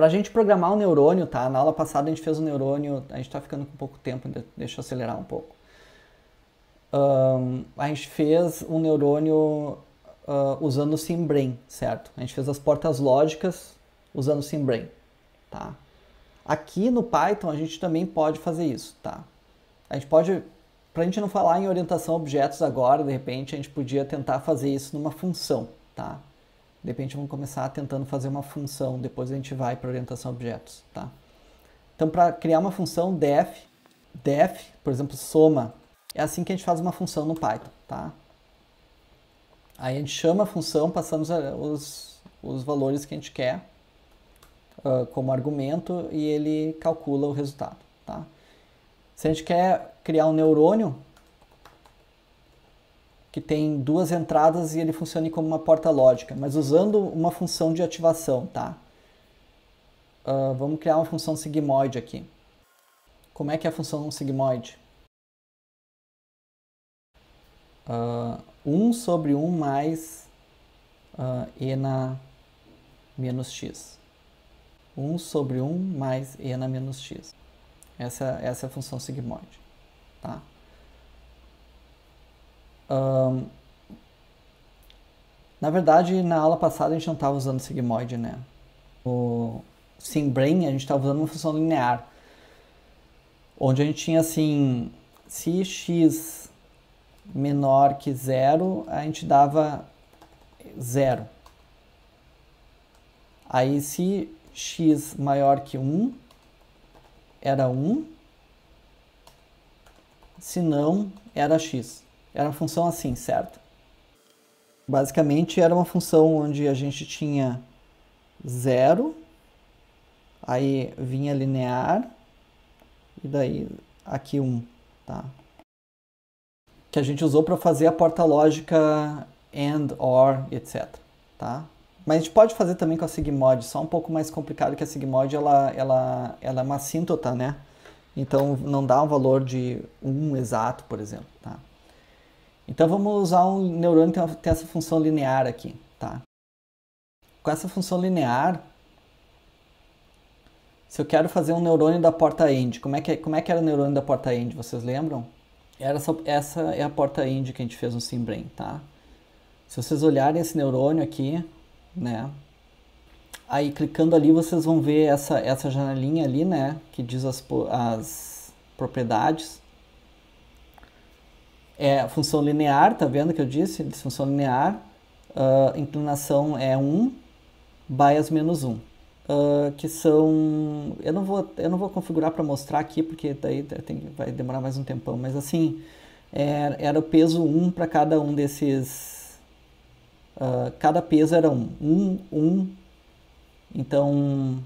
Para a gente programar o neurônio, tá? Na aula passada a gente fez o neurônio, a gente está ficando com pouco tempo, deixa eu acelerar um pouco. Um, a gente fez um neurônio uh, usando o SimBrain, certo? A gente fez as portas lógicas usando o SimBrain, tá? Aqui no Python a gente também pode fazer isso, tá? A gente pode, para a gente não falar em orientação a objetos agora, de repente a gente podia tentar fazer isso numa função, tá? De repente vamos começar tentando fazer uma função, depois a gente vai para orientação a objetos, tá? Então para criar uma função def, def, por exemplo, soma, é assim que a gente faz uma função no Python, tá? Aí a gente chama a função, passamos os, os valores que a gente quer uh, como argumento e ele calcula o resultado. Tá? Se a gente quer criar um neurônio que tem duas entradas e ele funcione como uma porta lógica, mas usando uma função de ativação, tá? Uh, vamos criar uma função sigmoide aqui. Como é que é a função sigmoide? Uh, 1 sobre 1 mais uh, e na menos x. 1 sobre 1 mais e na menos x. Essa, essa é a função sigmoide. Tá? Um, na verdade, na aula passada a gente não estava usando sigmoide, né? O SimBrain a gente estava usando uma função linear, onde a gente tinha assim, se x menor que zero, a gente dava zero. Aí se x maior que 1 era 1, se não era x. Era uma função assim, certo? Basicamente era uma função onde a gente tinha zero, aí vinha linear e daí aqui 1, tá? que a gente usou para fazer a porta lógica AND, OR, etc. Tá? Mas a gente pode fazer também com a Sigmod, só um pouco mais complicado que a Sigmod, ela, ela, ela é uma assíntota, né? Então não dá um valor de 1 exato, por exemplo, tá? Então vamos usar um neurônio que tem essa função linear aqui, tá? Com essa função linear, se eu quero fazer um neurônio da porta AND, como é que, como é que era o neurônio da porta AND, vocês lembram? Essa, essa é a porta IND que a gente fez no SimBrain, tá? Se vocês olharem esse neurônio aqui, né? Aí clicando ali vocês vão ver essa, essa janelinha ali, né? Que diz as, as propriedades. É função linear, tá vendo que eu disse? Função linear. Uh, inclinação é 1, bias menos 1 uh, que são. Eu não vou, eu não vou configurar para mostrar aqui, porque daí tem, vai demorar mais um tempão, mas assim, é, era o peso 1 para cada um desses. Uh, cada peso era 1. 1, 1. Então,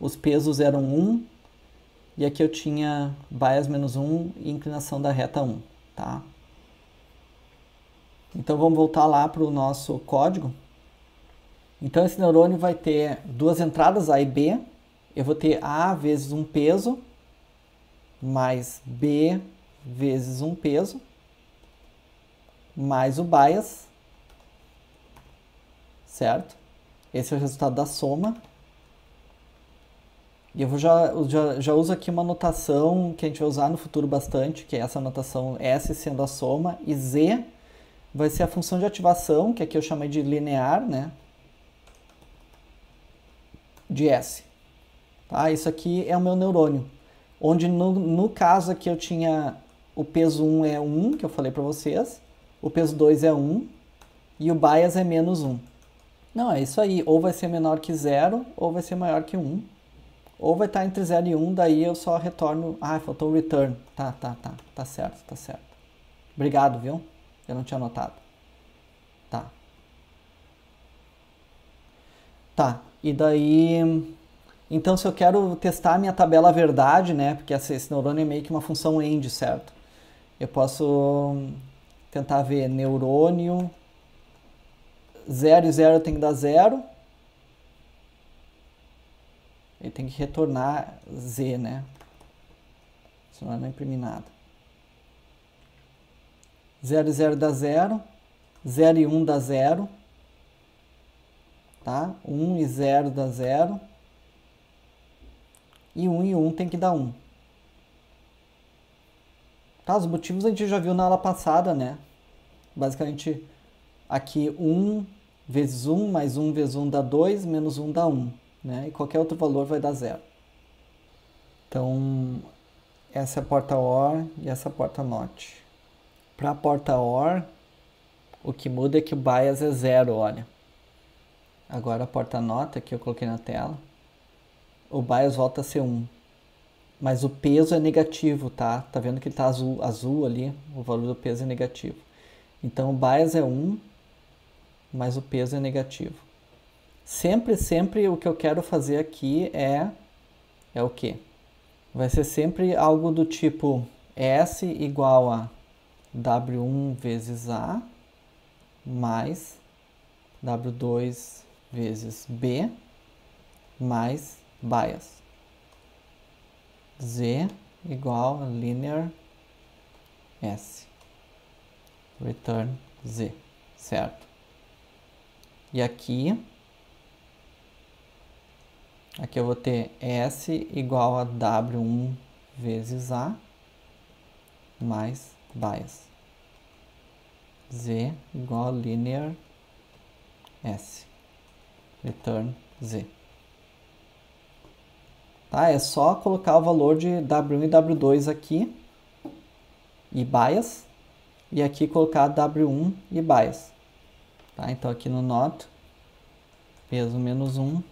os pesos eram 1. E aqui eu tinha bias menos 1 e inclinação da reta 1, tá? Então vamos voltar lá para o nosso código. Então esse neurônio vai ter duas entradas A e B. Eu vou ter A vezes um peso mais B vezes um peso mais o bias, certo? Esse é o resultado da soma. E eu vou já, já, já uso aqui uma notação que a gente vai usar no futuro bastante, que é essa notação S sendo a soma, e Z vai ser a função de ativação, que aqui eu chamei de linear, né? de S. Tá? Isso aqui é o meu neurônio. Onde no, no caso aqui eu tinha o peso 1 é 1, que eu falei para vocês, o peso 2 é 1 e o bias é menos 1. Não, é isso aí. Ou vai ser menor que 0 ou vai ser maior que 1. Ou vai estar entre 0 e 1, daí eu só retorno... Ah, faltou o return. Tá, tá, tá. Tá certo, tá certo. Obrigado, viu? Eu não tinha notado. Tá. Tá, e daí, então se eu quero testar minha tabela verdade, né, porque esse neurônio é meio que uma função end, certo? Eu posso tentar ver neurônio 0 e 0 tem que dar 0. Ele tem que retornar z, né? Senão eu não imprime nada. 0 e 0 dá 0. 0 e 1 dá 0 tá? 1 e 0 dá 0. e 1 e 1 tem que dar 1. Tá, os motivos a gente já viu na aula passada, né? Basicamente, aqui 1 vezes 1 mais 1 vezes 1 dá 2, menos 1 dá 1. Né? E qualquer outro valor vai dar 0. Então, essa é a porta OR e essa é a porta NOT. Para a porta OR, o que muda é que o bias é zero, olha. Agora a porta nota que eu coloquei na tela, o bias volta a ser 1. Mas o peso é negativo, tá? Tá vendo que ele tá azul, azul ali? O valor do peso é negativo. Então o bias é 1, mas o peso é negativo. Sempre, sempre o que eu quero fazer aqui é é o quê? Vai ser sempre algo do tipo S igual a W1 vezes A mais W2 vezes B mais bias. Z igual a linear S. Return Z, certo? E aqui, aqui eu vou ter S igual a W1 vezes A mais bias. Z igual a linear S. Return Z. Tá? É só colocar o valor de W1 e W2 aqui e bias e aqui colocar W1 e bias. Tá? Então aqui no not peso menos 1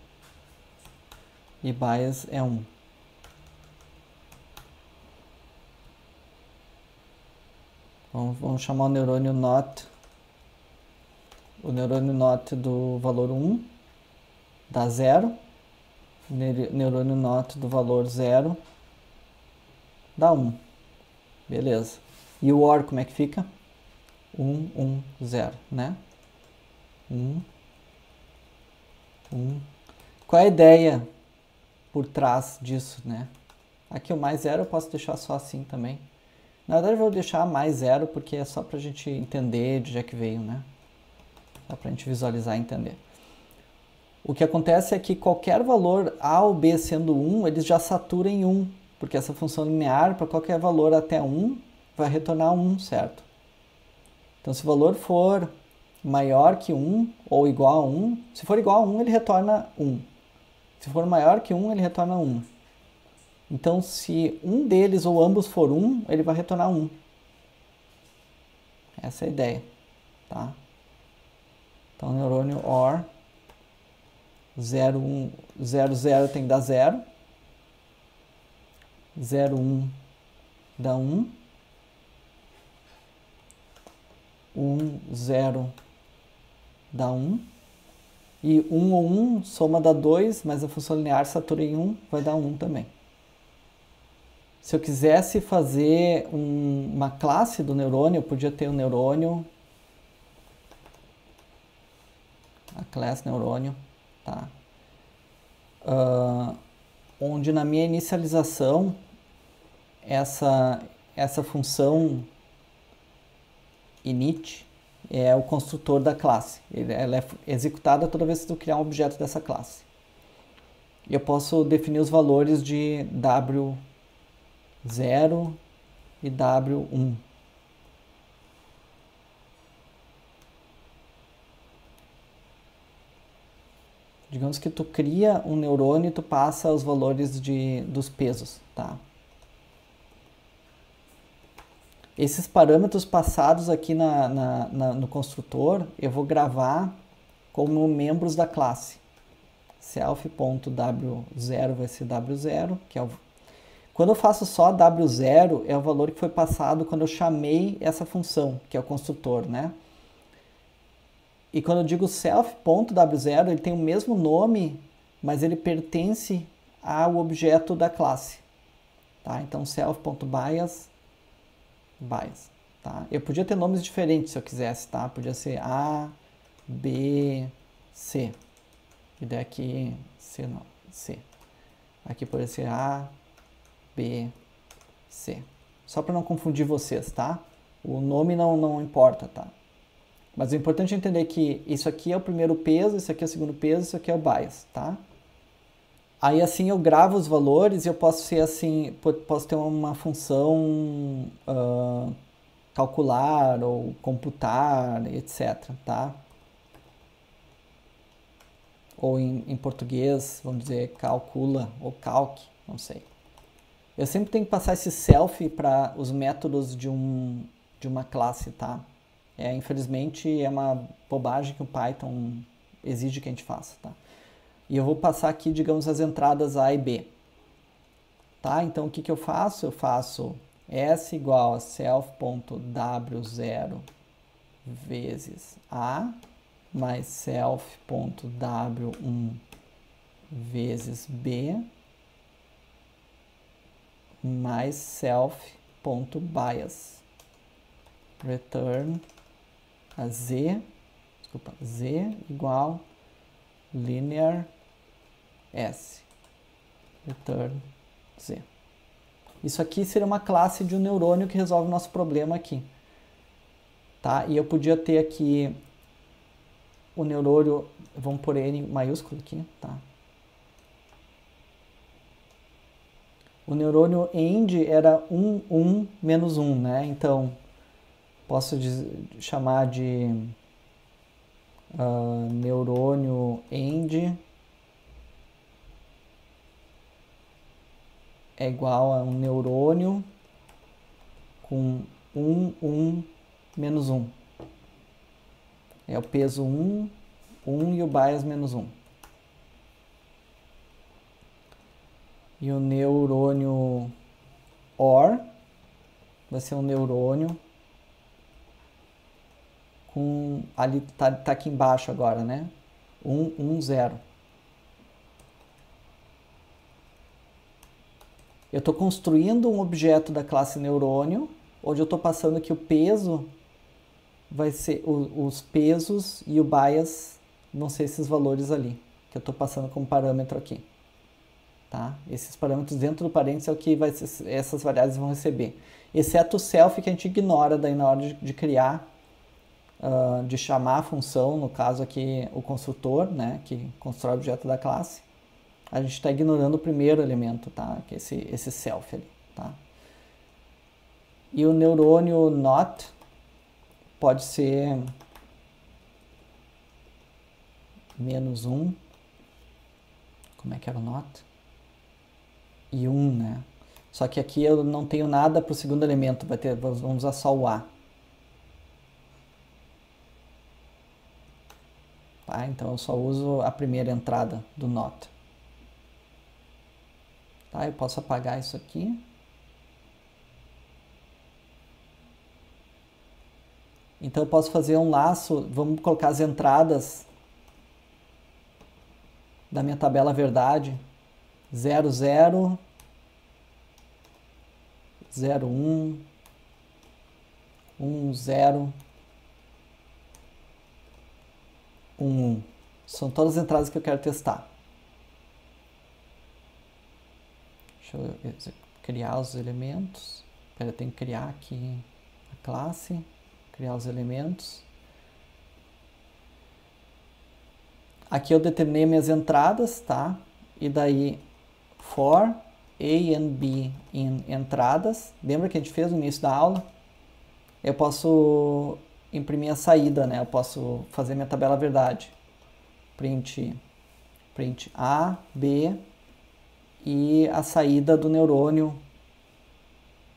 e bias é 1. Vamos, vamos chamar o neurônio not, o neurônio not do valor 1 dá 0, neurônio not do valor 0 dá 1. Beleza. E o OR como é que fica? 1, 1, 0, né? 1, 1. Qual é a ideia por trás disso, né? Aqui o mais zero eu posso deixar só assim também. Na verdade, eu vou deixar mais zero porque é só para a gente entender de onde é que veio, né? Só para a gente visualizar e entender. O que acontece é que qualquer valor A ou B sendo 1, eles já saturam em 1, porque essa função linear, para qualquer valor até 1, vai retornar 1, certo? Então, se o valor for maior que 1 ou igual a 1, se for igual a 1, ele retorna 1. Se for maior que 1, ele retorna 1. Então, se um deles ou ambos for 1, ele vai retornar 1. Essa é a ideia, tá? Então, neurônio OR 0, 1, 0, 0 tem que dar 0. 0, 1 dá 1. 1, 0 dá 1. E 1 ou 1 soma dá 2, mas a função linear satura em 1 vai dar 1 também. Se eu quisesse fazer um, uma classe do neurônio, eu podia ter um neurônio, a classe neurônio, tá? Uh, onde na minha inicialização essa, essa função init é o construtor da classe. Ela é executada toda vez que eu criar um objeto dessa classe. Eu posso definir os valores de w 0 e W1. Digamos que tu cria um neurônio e tu passa os valores de, dos pesos, tá? Esses parâmetros passados aqui na, na, na, no construtor, eu vou gravar como membros da classe. Self.w0 vai ser w0, que é o quando eu faço só W0, é o valor que foi passado quando eu chamei essa função, que é o construtor, né? E quando eu digo self.w0, ele tem o mesmo nome, mas ele pertence ao objeto da classe. Tá? Então, self.bias, bias. Tá? Eu podia ter nomes diferentes se eu quisesse, tá? Podia ser A, B, C. E daqui, C não, C. Aqui poderia ser A, B, C. Só para não confundir vocês, tá? O nome não, não importa, tá? Mas o importante é entender que isso aqui é o primeiro peso, isso aqui é o segundo peso, isso aqui é o bias, tá? Aí assim eu gravo os valores e eu posso ser assim, posso ter uma função uh, calcular ou computar, etc, tá? Ou em, em português, vamos dizer, calcula ou calc, não sei. Eu sempre tenho que passar esse self para os métodos de, um, de uma classe, tá? É, infelizmente é uma bobagem que o Python exige que a gente faça, tá? E eu vou passar aqui, digamos, as entradas A e B. Tá? Então, o que, que eu faço? Eu faço S igual a self.w0 vezes A mais self.w1 vezes B mais self.bias return a z, desculpa, z igual linear s return z. Isso aqui seria uma classe de um neurônio que resolve o nosso problema aqui. Tá? E eu podia ter aqui o neurônio, vamos por N maiúsculo aqui, tá? O neurônio end era 1, 1, menos 1, né? Então, posso chamar de uh, neurônio end é igual a um neurônio com 1, 1, menos 1. É o peso 1, 1 e o bias menos 1. E o neurônio OR vai ser um neurônio com ali tá, tá aqui embaixo agora, né? 1, 1, 0. Eu estou construindo um objeto da classe neurônio, onde eu estou passando que o peso vai ser o, os pesos e o bias vão ser esses valores ali, que eu estou passando como parâmetro aqui. Tá? Esses parâmetros dentro do parênteses é o que vai essas variáveis vão receber. Exceto o self que a gente ignora daí na hora de, de criar, uh, de chamar a função, no caso aqui o construtor, né, que constrói o objeto da classe. A gente está ignorando o primeiro elemento, tá? que é esse, esse self ali. Tá? E o neurônio not pode ser menos um. Como é que era o not? E 1, né? Só que aqui eu não tenho nada para o segundo elemento, vai ter, vamos usar só o A. Tá? Então eu só uso a primeira entrada do not. Tá? Eu posso apagar isso aqui. Então eu posso fazer um laço, vamos colocar as entradas da minha tabela verdade. 00 zero um um zero um São todas as entradas que eu quero testar. Deixa eu criar os elementos. Espera, eu tenho que criar aqui a classe, criar os elementos. Aqui eu determinei minhas entradas, tá? E daí for a e B em entradas. Lembra que a gente fez no início da aula? Eu posso imprimir a saída, né? Eu posso fazer minha tabela verdade. Print, print A, B e a saída do neurônio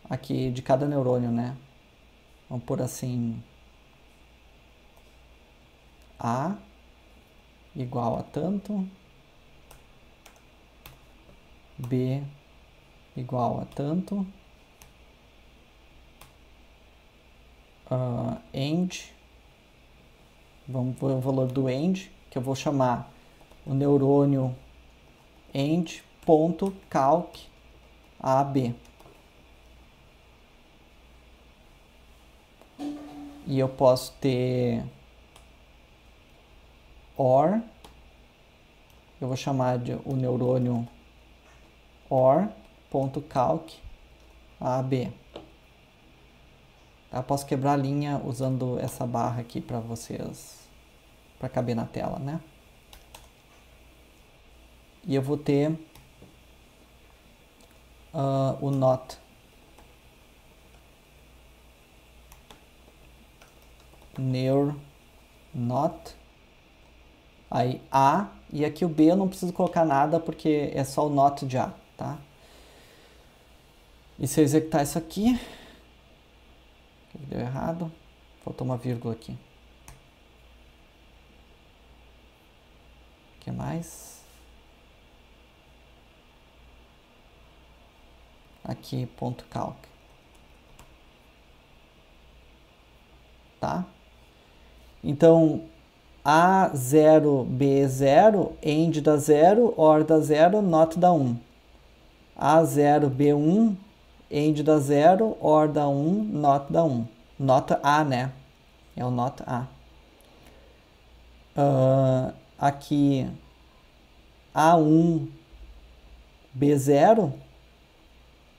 aqui de cada neurônio, né? Vamos por assim A igual a tanto, B igual a tanto, uh, end, vamos ver o valor do end, que eu vou chamar o neurônio end.calc AB. E eu posso ter OR, eu vou chamar de o neurônio OR calc AB. Eu posso quebrar a linha usando essa barra aqui para vocês, para caber na tela, né? E eu vou ter uh, o not. Neur not. Aí A, e aqui o B eu não preciso colocar nada porque é só o not de A, tá? E se eu executar isso aqui, deu errado, faltou uma vírgula aqui. O que mais? Aqui, ponto calc. Tá? Então, A0, B0, end da 0, or da 0, not da 1. A0, B1, end da 0, or da 1, not da 1. Nota A, né? É o nota A. Uh, aqui, A1, B0,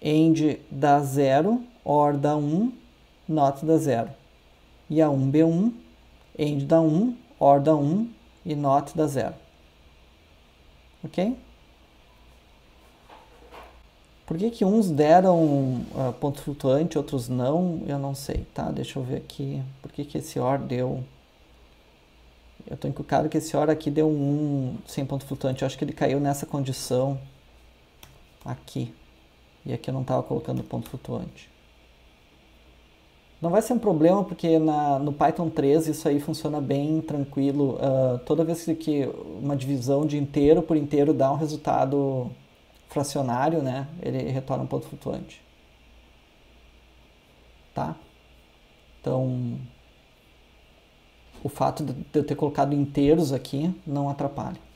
end da 0, or da 1, not da 0. E A1, B1, end da 1, or da 1 e not da 0. Ok? Por que, que uns deram uh, ponto flutuante, outros não? Eu não sei, tá? Deixa eu ver aqui. Por que, que esse OR deu... Eu estou encucado que esse OR aqui deu um 1 sem ponto flutuante. Eu acho que ele caiu nessa condição aqui. E aqui eu não estava colocando ponto flutuante. Não vai ser um problema porque na, no Python 3 isso aí funciona bem tranquilo. Uh, toda vez que uma divisão de inteiro por inteiro dá um resultado fracionário, né, ele retorna um ponto flutuante. Tá? Então, o fato de eu ter colocado inteiros aqui não atrapalha.